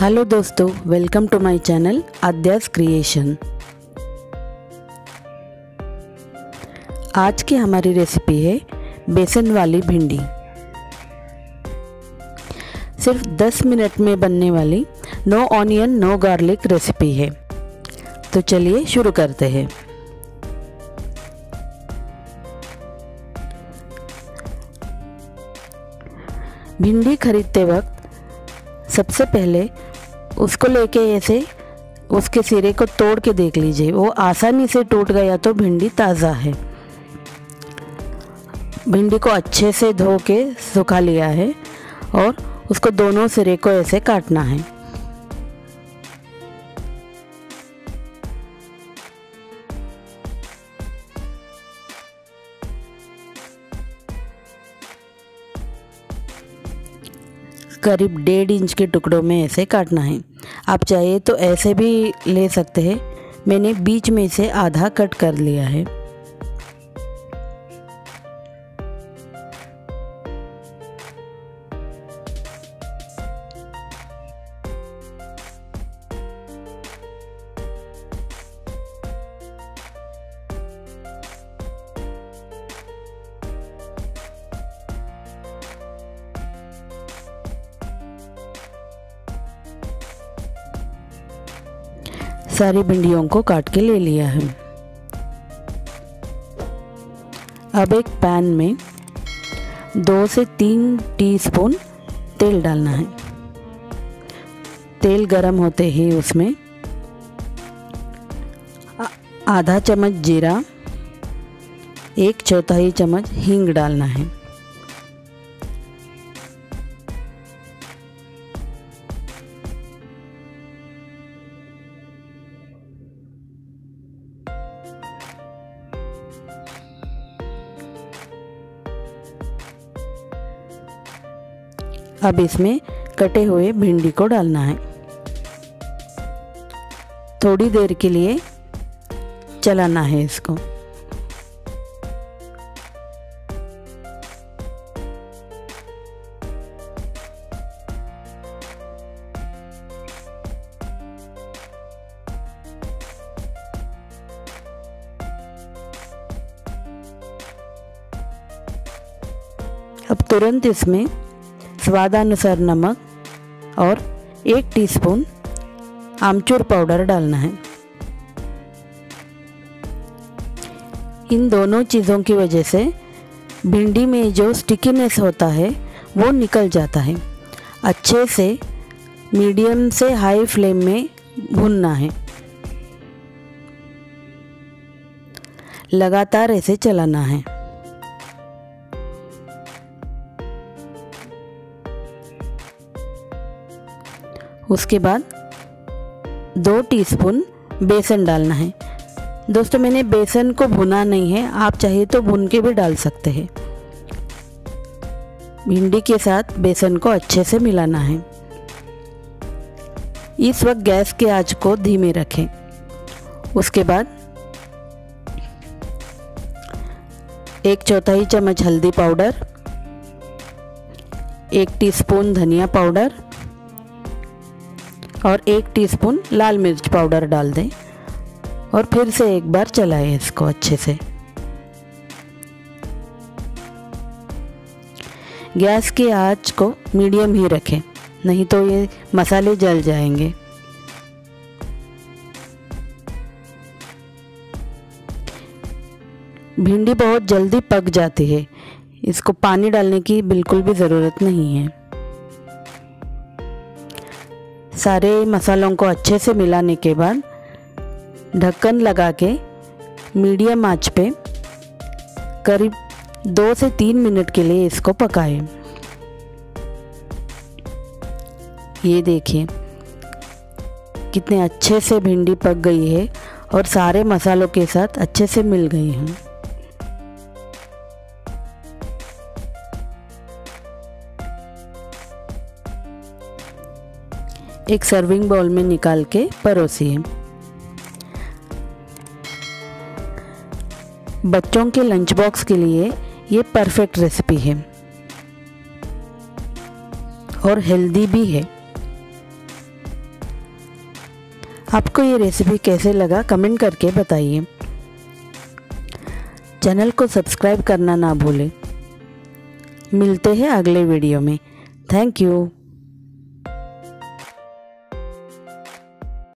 Hello दोस्तों welcome to my channel Aadya's creation आज की हमारी रेसिपी है बेसन वाली भिंडी। सिर्फ़ 10 मिनट में बनने वाली no onion no garlic recipe है। तो चलिए शुरू करते हैं। भिंडी खरीदते वक्त सबसे पहले उसको लेके ऐसे उसके सिरे को तोड़ के देख लीजिए। वो आसानी से टूट गया तो भिंडी ताज़ा है। भिंडी को अच्छे से धो के सुखा लिया है और उसको दोनों सिरे को ऐसे काटना है। करीब डेढ़ इंच के टुकड़ों में ऐसे काटना है। आप चाहे तो ऐसे भी ले सकते हैं। मैंने बीच में से आधा कट कर लिया है। सारी भिंडियों को काट के ले लिया है। अब एक पैन में दो से तीन टीस्पून तेल डालना है। तेल गरम होते ही उसमें आधा चम्मच जीरा, एक चौथाई चम्मच हींग डालना है। अब इसमें कटे हुए भिंडी को डालना है। थोड़ी देर के लिए चलाना है इसको। अब तुरंत इसमें स्वादानुसार नमक और एक टीस्पून आमचूर पाउडर डालना है। इन दोनों चीज़ों की वजह से भिंडी में जो स्टिकीनेस होता है, वो निकल जाता है। अच्छे से मीडियम से हाई फ्लेम में भूनना है। लगातार ऐसे चलाना है। उसके बाद दो टीस्पून बेसन डालना है। दोस्तों, मैंने बेसन को भुना नहीं है। आप चाहिए तो भुन के भी डाल सकते हैं। भिंडी के साथ बेसन को अच्छे से मिलाना है। इस वक्त गैस के आँच को धीमे रखें। उसके बाद एक चौथाई चम्मच हल्दी पाउडर, एक टीस्पून धनिया पाउडर और एक टीस्पून लाल मिर्च पाउडर डाल दें और फिर से एक बार चलाएँ इसको अच्छे से। गैस की आँच को मीडियम ही रखें, नहीं तो ये मसाले जल जाएँगे। भिंडी बहुत जल्दी पक जाती है, इसको पानी डालने की बिल्कुल भी ज़रूरत नहीं है। सारे मसालों को अच्छे से मिलाने के बाद ढक्कन लगा के मीडियम आँच पे करीब दो से तीन मिनट के लिए इसको पकाएँ। ये देखिए, कितने अच्छे से भिंडी पक गई है और सारे मसालों के साथ अच्छे से मिल गई हैं एक सर्विंग बाउल में निकाल के परोसिए बच्चों के लंच बॉक्स के लिए ये परफेक्ट रेसिपी है। और हेल्दी भी है। आपको ये रेसिपी कैसे लगा कमेंट करके बताइए। चैनल को सब्सक्राइब करना ना भूलें। मिलते हैं अगले वीडियो में। Thank you